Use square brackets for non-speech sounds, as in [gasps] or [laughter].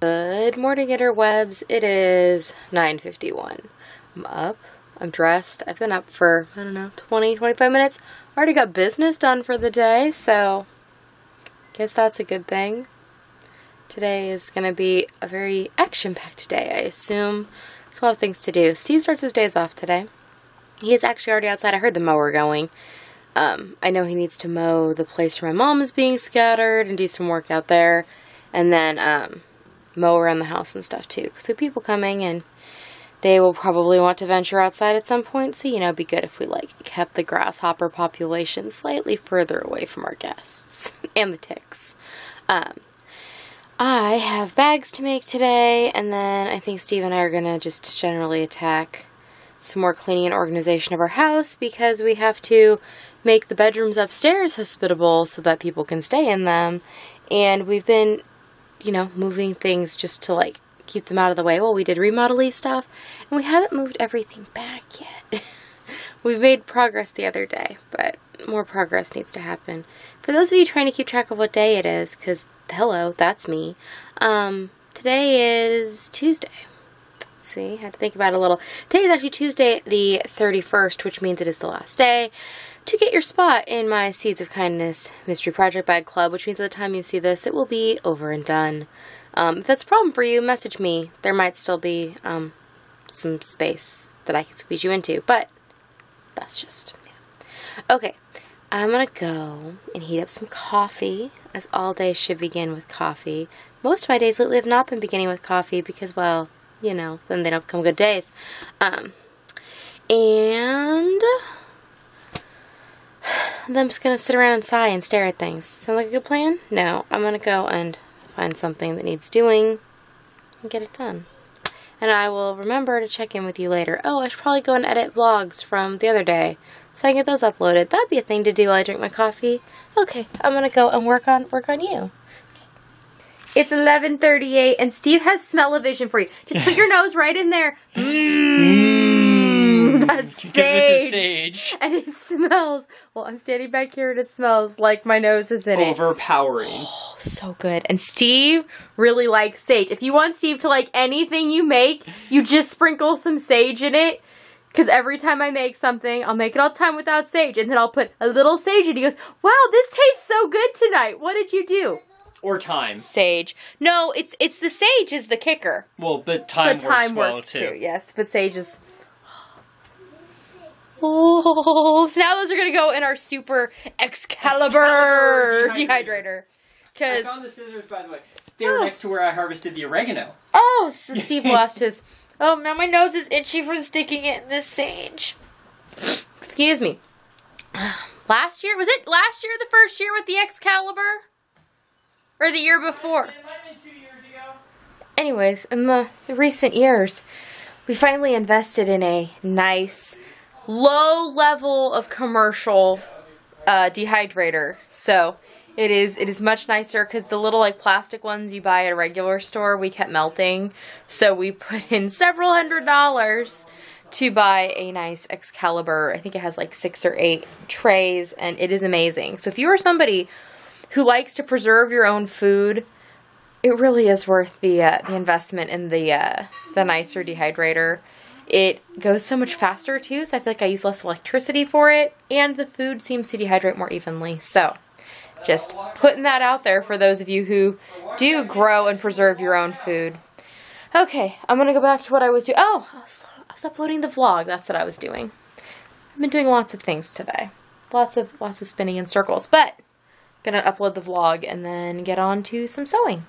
Good morning interwebs. It is 9.51. I'm up. I'm dressed. I've been up for, I don't know, 20, 25 minutes. Already got business done for the day, so guess that's a good thing. Today is going to be a very action-packed day, I assume. There's a lot of things to do. Steve starts his days off today. He is actually already outside. I heard the mower going. Um, I know he needs to mow the place where my mom is being scattered and do some work out there. And then, um, mow around the house and stuff too. Because we have people coming and they will probably want to venture outside at some point. So, you know, it'd be good if we like kept the grasshopper population slightly further away from our guests [laughs] and the ticks. Um, I have bags to make today, and then I think Steve and I are gonna just generally attack some more cleaning and organization of our house because we have to make the bedrooms upstairs hospitable so that people can stay in them. And we've been you know, moving things just to like keep them out of the way Well, we did remodeling stuff. And we haven't moved everything back yet. [laughs] we made progress the other day, but more progress needs to happen. For those of you trying to keep track of what day it is, because hello, that's me. Um, today is Tuesday. See, I had to think about it a little. Today is actually Tuesday the 31st, which means it is the last day to get your spot in my Seeds of Kindness Mystery Project Bag Club, which means by the time you see this, it will be over and done. Um, if that's a problem for you, message me. There might still be um, some space that I can squeeze you into, but that's just, yeah. Okay, I'm going to go and heat up some coffee, as all days should begin with coffee. Most of my days lately have not been beginning with coffee because, well, you know, then they don't become good days. Um, and then I'm just going to sit around and sigh and stare at things. Sound like a good plan? No, I'm going to go and find something that needs doing and get it done. And I will remember to check in with you later. Oh, I should probably go and edit vlogs from the other day so I can get those uploaded. That'd be a thing to do while I drink my coffee. Okay, I'm going to go and work on work on you. It's 11:38 and Steve has smell-o-vision for you. Just put your [laughs] nose right in there. Mmm. [laughs] [laughs] [laughs] That's sage. This is sage. And it smells. Well, I'm standing back here and it smells like my nose is in it. Overpowering. Oh, [gasps] so good. And Steve really likes sage. If you want Steve to like anything you make, you just sprinkle some sage in it. Because every time I make something, I'll make it all time without sage. And then I'll put a little sage in it. He goes, Wow, this tastes so good tonight. What did you do? Or thyme. Sage. No, it's it's the sage is the kicker. Well, but thyme, But thyme works, works, well, too. Yes, but sage is. Oh, so now those are gonna go in our super Excalibur Excalibur dehydrator. I Because found the scissors, by the way. They were Oh. next to where I harvested the oregano. oh, so [laughs] Steve lost his. Oh, now my nose is itchy from sticking it in this sage. Excuse me. Last year was it last year? The first year with the Excalibur, or the year before? It might have been two years ago. anyways, in the, the recent years, we finally invested in a nice, low level of commercial uh, dehydrator. So it is it is much nicer because the little like plastic ones you buy at a regular store we kept melting. So we [laughs] put in several hundred dollars to buy a nice Excalibur. I think it has like six or eight trays, and it is amazing. So if you are somebody who likes to preserve your own food it really is worth the uh, the investment in the uh, the nicer dehydrator. It goes so much faster too, so I feel like I use less electricity for it, and the food seems to dehydrate more evenly. So, just putting that out there for those of you who do grow and preserve your own food. Okay, I'm gonna go back to what I was doing. Oh, I was, I was uploading the vlog. That's what I was doing. I've been doing lots of things today, lots of lots of spinning in circles, but gonna upload the vlog and then get on to some sewing.